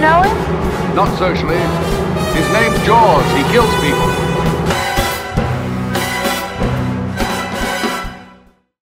know him? Not socially. His name's Jaws. He kills people.